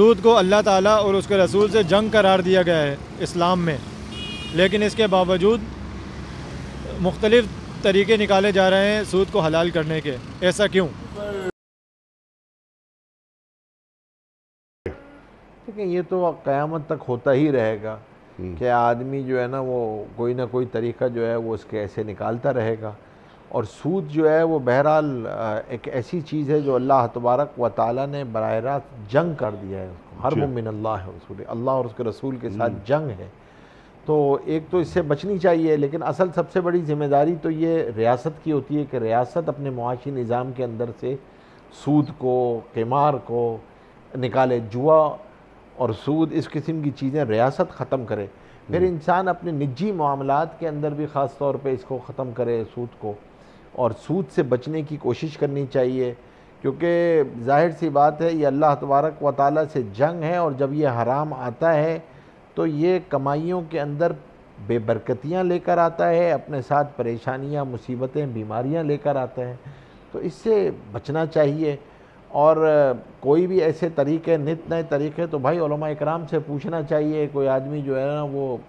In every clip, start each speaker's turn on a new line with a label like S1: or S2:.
S1: सूद को अल्लाह ताला और उसके रसूल से जंग करार दिया गया है इस्लाम में। लेकिन इसके बावजूद मुख्तलिफ़ तरीके निकाले जा रहे हैं सूद को हलाल करने के। ऐसा क्यों?
S2: देखिए ये तो क़यामत तक होता ही रहेगा कि आदमी जो है ना वो कोई ना कोई तरीका जो है वो उसके ऐसे निकालता रहेगा। और सूद जो है वो बहरहाल एक ऐसी चीज़ है जो अल्लाह तबारक व ताली ने बर रास्त जंग कर दिया है उसको। हर मुमिन अल्लाह है रसूल अल्लाह और उसके रसूल के साथ हम्म। जंग है। तो एक तो इससे बचनी चाहिए लेकिन असल सबसे बड़ी ज़िम्मेदारी तो ये रियासत की होती है कि रियासत अपने मुआशी निज़ाम के अंदर से सूद को किमार को निकाले जुआ और सूद इस किस्म की चीज़ें रियासत ख़त्म करे। फिर हम्म। इंसान अपने निजी मामलात के अंदर भी ख़ास तौर पे इसको ख़त्म करे सूद को। और सूद से बचने की कोशिश करनी चाहिए। क्योंकि ज़ाहिर सी बात है, ये अल्लाह तबारक व ताली से जंग है और जब ये हराम आता है तो ये कमाइयों के अंदर बेबरकतियाँ लेकर आता है, अपने साथ परेशानियाँ, मुसीबतें, बीमारियाँ लेकर आता है। तो इससे बचना चाहिए। और कोई भी ऐसे तरीके, नित नए तरीके तो भाई इकराम से पूछना चाहिए। कोई आदमी जो है ना, वो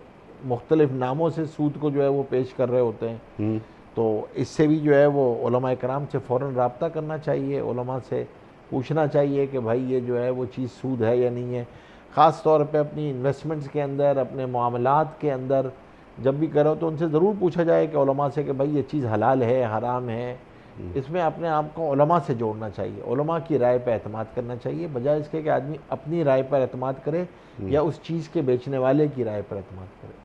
S2: मुख्तलिफ़ नामों से सूद को जो है वो पेश कर रहे होते हैं। हम्म। तो इससे भी जो है वो कराम से फ़ौर रबता करना चाहिए से पूछना चाहिए कि भाई ये जो है वो चीज़ सूद है या नहीं है ख़ास तौर पे अपनी इन्वेस्टमेंट्स के अंदर अपने मामलात के अंदर जब भी करो तो उनसे ज़रूर पूछा जाए कि से कि भाई ये चीज़ हलाल है हराम है हम्म। इसमें अपने आप को से जोड़ना चाहिए की राय पर अतमाद करना चाहिए बजाय इसके कि आदमी अपनी राय पर अतमाद करे हम्म। या उस चीज़ के बेचने वाले की राय पर अतमाद करे